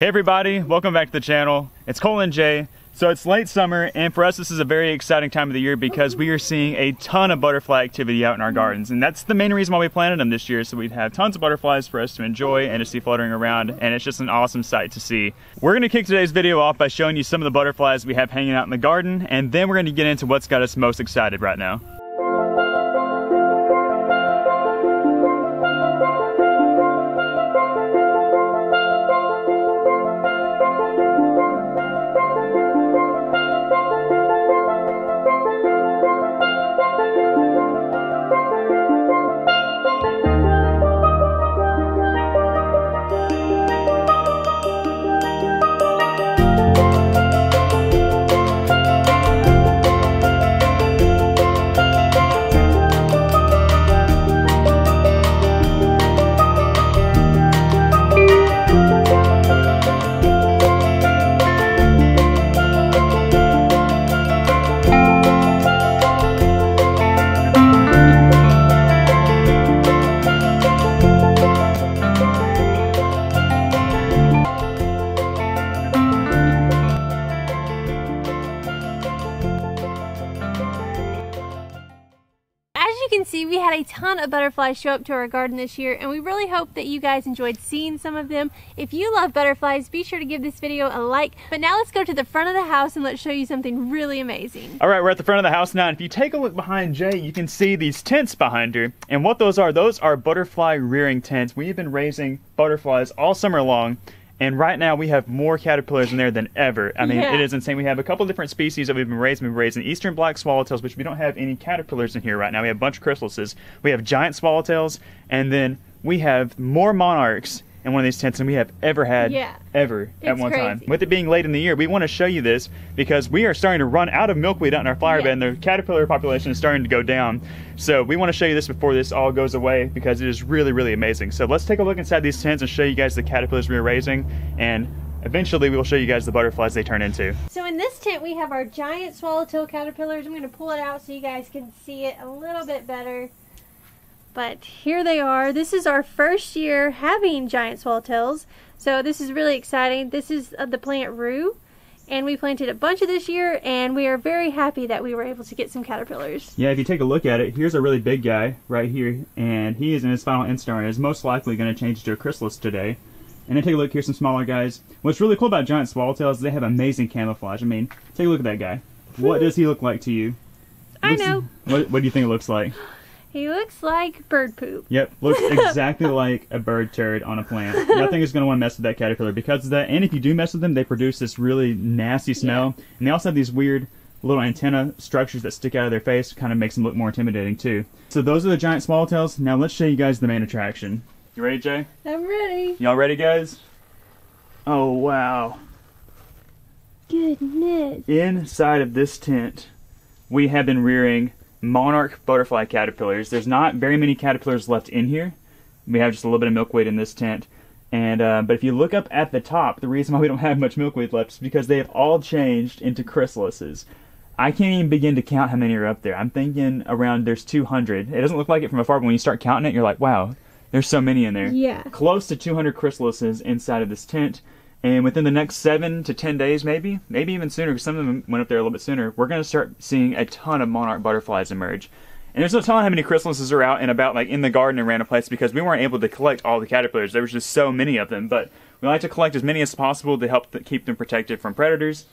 Hey everybody, welcome back to the channel. It's Cole and Jay. So it's late summer and for us this is a very exciting time of the year because we are seeing a ton of butterfly activity out in our gardens and that's the main reason why we planted them this year so we'd have tons of butterflies for us to enjoy and to see fluttering around and it's just an awesome sight to see. We're going to kick today's video off by showing you some of the butterflies we have hanging out in the garden and then we're going to get into what's got us most excited right now. Had a ton of butterflies show up to our garden this year, and we really hope that you guys enjoyed seeing some of them. If you love butterflies, be sure to give this video a like. But now let's go to the front of the house and let's show you something really amazing. All right, we're at the front of the house now, and if you take a look behind Jay, you can see these tents behind her. And what those are, those are butterfly rearing tents. We've been raising butterflies all summer long, and right now we have more caterpillars in there than ever. I mean, Yeah. it is insane. We have a couple different species that we've been raising. We've been raising eastern black swallowtails, which we don't have any caterpillars in here right now. We have a bunch of chrysalises. We have giant swallowtails, and then we have more monarchs in one of these tents than we have ever had Yeah. ever at It's one time. With it being late in the year, we want to show you this because we are starting to run out of milkweed out in our flower Yeah. bed, and the caterpillar population is starting to go down. So we want to show you this before this all goes away because it is really, really amazing. So let's take a look inside these tents and show you guys the caterpillars we are raising, and eventually we will show you guys the butterflies they turn into. So in this tent, we have our giant swallowtail caterpillars. I'm going to pull it out so you guys can see it a little bit better. But here they are. This is our first year having giant swallowtails. So this is really exciting. This is uh, the plant Rue. And we planted a bunch of this year, and we are very happy that we were able to get some caterpillars. Yeah, if you take a look at it, here's a really big guy right here, and he is in his final instar and is most likely going to change to a chrysalis today. And then take a look, here's some smaller guys. What's really cool about giant swallowtails is they have amazing camouflage. I mean, take a look at that guy. What does he look like to you? I Looks- know. What, what do you think it looks like? He looks like bird poop. Yep, looks exactly like a bird turd on a plant. Nothing is going to want to mess with that caterpillar because of that. And if you do mess with them, they produce this really nasty smell. And they also have these weird little antenna structures that stick out of their face, kind of makes them look more intimidating too. So those are the giant swallowtails. Now let's show you guys the main attraction. You ready, Jay? I'm ready. Y'all ready, guys? Oh wow! Goodness. Inside of this tent, we have been rearing monarch butterfly caterpillars. There's not very many caterpillars left in here. We have just a little bit of milkweed in this tent. And uh, but if you look up at the top, the reason why we don't have much milkweed left is because they have all changed into chrysalises. I can't even begin to count how many are up there. I'm thinking around there's 200. It doesn't look like it from afar, but when you start counting it, you're like, wow, there's so many in there Yeah. close to 200 chrysalises inside of this tent. And within the next seven to 10 days, maybe, maybe even sooner, because some of them went up there a little bit sooner, we're going to start seeing a ton of monarch butterflies emerge. And there's no telling how many chrysalises are out and about, like in the garden and random places, because we weren't able to collect all the caterpillars. There was just so many of them. But we like to collect as many as possible to help th- keep them protected from predators.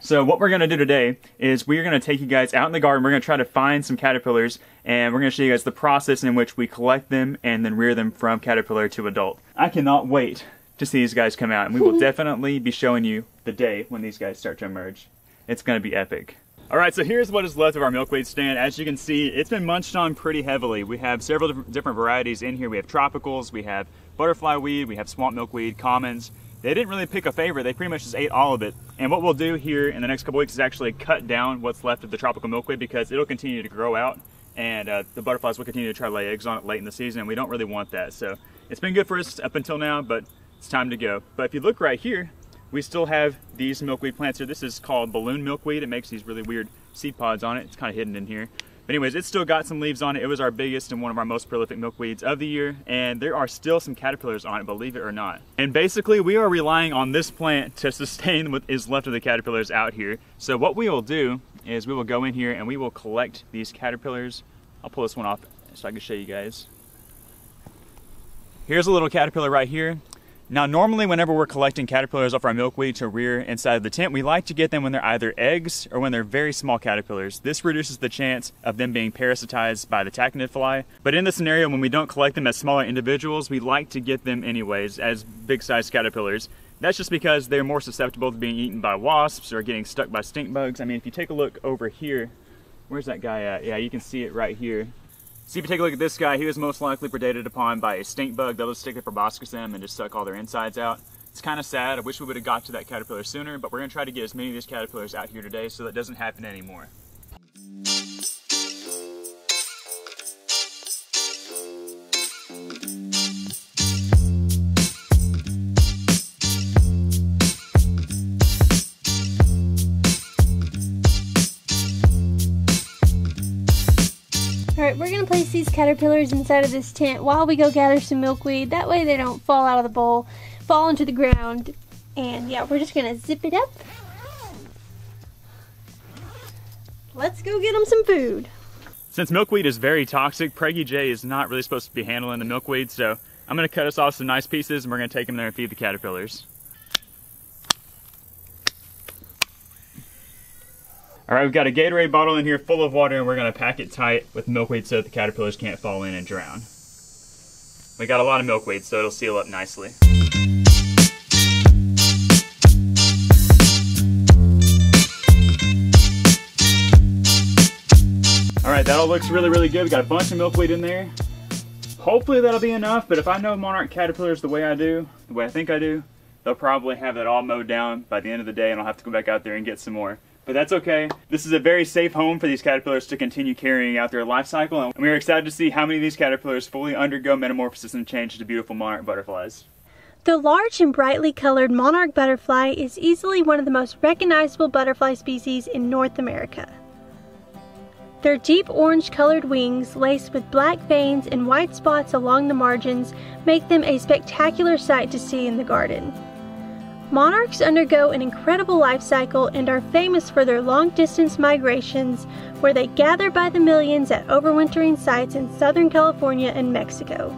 So what we're going to do today is we're going to take you guys out in the garden. We're going to try to find some caterpillars, and we're going to show you guys the process in which we collect them and then rear them from caterpillar to adult. I cannot wait to see these guys come out, and we will definitely be showing you the day when these guys start to emerge. It's going to be epic. All right, so here's what is left of our milkweed stand. As you can see, it's been munched on pretty heavily. We have several different- different varieties in here. We have tropicals, we have butterfly weed, we have swamp milkweed, commons. They didn't really pick a favorite. They pretty much just ate all of it. And what we'll do here in the next couple weeks is actually cut down what's left of the tropical milkweed because it'll continue to grow out and uh, the butterflies will continue to try to lay eggs on it late in the season and we don't really want that. So it's been good for us up until now, but it's time to go. But if you look right here, we still have these milkweed plants here. This is called balloon milkweed. It makes these really weird seed pods on it. It's kind of hidden in here. But anyways, it's still got some leaves on it. It was our biggest and one of our most prolific milkweeds of the year, and there are still some caterpillars on it, believe it or not. And basically, we are relying on this plant to sustain what is left of the caterpillars out here. So what we will do is we will go in here and we will collect these caterpillars. I'll pull this one off so I can show you guys. Here's a little caterpillar right here. Now, normally whenever we're collecting caterpillars off our milkweed to rear inside of the tent, we like to get them when they're either eggs or when they're very small caterpillars. This reduces the chance of them being parasitized by the tachinid fly. But in the scenario when we don't collect them as smaller individuals, we like to get them anyways as big sized caterpillars. That's just because they're more susceptible to being eaten by wasps or getting stuck by stink bugs. I mean, if you take a look over here, where's that guy at? Yeah, you can see it right here. So if you take a look at this guy, he was most likely predated upon by a stink bug that would stick their proboscis in and just suck all their insides out. It's kind of sad. I wish we would have got to that caterpillar sooner, but we're going to try to get as many of these caterpillars out here today so that doesn't happen anymore. Alright, we're going to place these caterpillars inside of this tent while we go gather some milkweed. That way they don't fall out of the bowl, fall into the ground. And yeah, we're just going to zip it up. Let's go get them some food. Since milkweed is very toxic, Preggy J is not really supposed to be handling the milkweed, so I'm going to cut us off some nice pieces and we're going to take them there and feed the caterpillars. All right, we've got a Gatorade bottle in here full of water and we're gonna pack it tight with milkweed so that the caterpillars can't fall in and drown. We got a lot of milkweed, so it'll seal up nicely. All right, that all looks really, really good. We got a bunch of milkweed in there. Hopefully that'll be enough, but if I know monarch caterpillars the way I do, the way I think I do, they'll probably have that all mowed down by the end of the day and I'll have to go back out there and get some more but that's okay. This is a very safe home for these caterpillars to continue carrying out their life cycle, and we are excited to see how many of these caterpillars fully undergo metamorphosis and change into beautiful monarch butterflies. The large and brightly colored monarch butterfly is easily one of the most recognizable butterfly species in North America. Their deep orange colored wings, laced with black veins and white spots along the margins, make them a spectacular sight to see in the garden. Monarchs undergo an incredible life cycle and are famous for their long distance migrations where they gather by the millions at overwintering sites in Southern California and Mexico.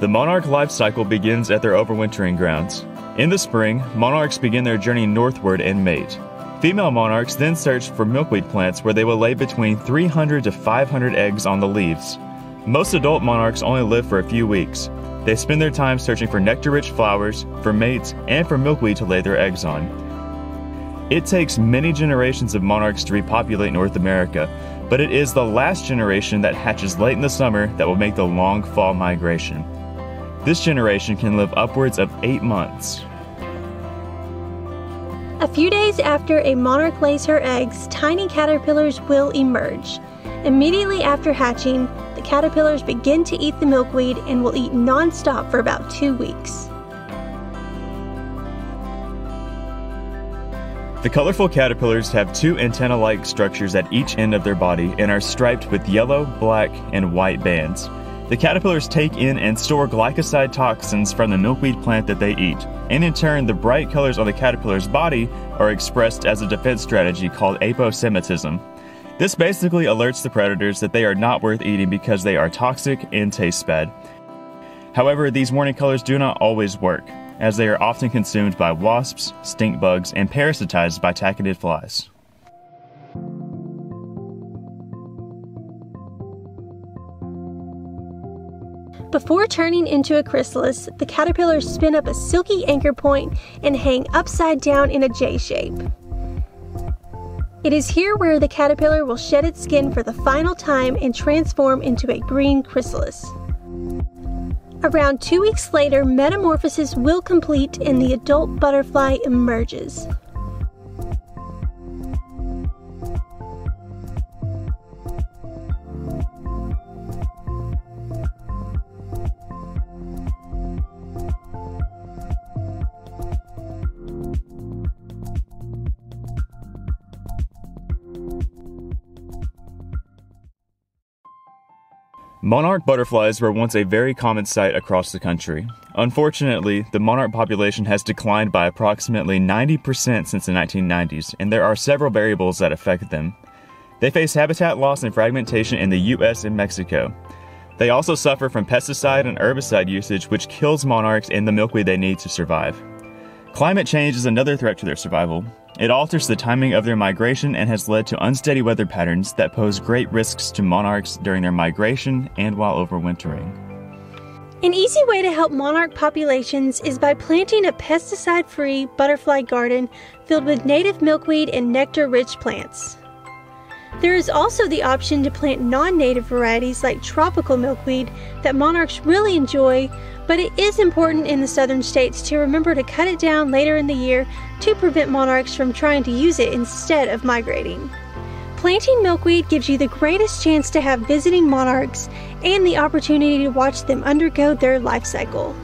The monarch life cycle begins at their overwintering grounds. In the spring, monarchs begin their journey northward and mate. Female monarchs then search for milkweed plants where they will lay between 300 to 500 eggs on the leaves. Most adult monarchs only live for a few weeks, they spend their time searching for nectar rich flowers, for mates, and for milkweed to lay their eggs on. It takes many generations of monarchs to repopulate North America, but it is the last generation that hatches late in the summer that will make the long fall migration. This generation can live upwards of eight months. A few days after a monarch lays her eggs, tiny caterpillars will emerge. Immediately after hatching, caterpillars begin to eat the milkweed and will eat non-stop for about two weeks. The colorful caterpillars have two antenna-like structures at each end of their body and are striped with yellow, black, and white bands. The caterpillars take in and store glycoside toxins from the milkweed plant that they eat, and in turn, the bright colors on the caterpillar's body are expressed as a defense strategy called aposematism. This basically alerts the predators that they are not worth eating because they are toxic and taste bad. However, these warning colors do not always work, as they are often consumed by wasps, stink bugs, and parasitized by tachinid flies. Before turning into a chrysalis, the caterpillars spin up a silky anchor point and hang upside down in a J shape. It is here where the caterpillar will shed its skin for the final time and transform into a green chrysalis. Around two weeks later, metamorphosis will complete and the adult butterfly emerges. Monarch butterflies were once a very common sight across the country. Unfortunately, the monarch population has declined by approximately 90% since the 1990s, and there are several variables that affect them. They face habitat loss and fragmentation in the US and Mexico. They also suffer from pesticide and herbicide usage, which kills monarchs and the milkweed they need to survive. Climate change is another threat to their survival. It alters the timing of their migration and has led to unsteady weather patterns that pose great risks to monarchs during their migration and while overwintering. An easy way to help monarch populations is by planting a pesticide free butterfly garden filled with native milkweed and nectar rich plants. There is also the option to plant non native varieties like tropical milkweed that monarchs really enjoy, but it is important in the southern states to remember to cut it down later in the year to prevent monarchs from trying to use it instead of migrating. Planting milkweed gives you the greatest chance to have visiting monarchs and the opportunity to watch them undergo their life cycle.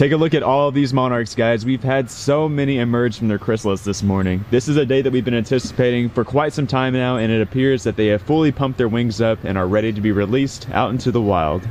Take a look at all of these monarchs, guys. We've had so many emerge from their chrysalis this morning. This is a day that we've been anticipating for quite some time now, and it appears that they have fully pumped their wings up and are ready to be released out into the wild.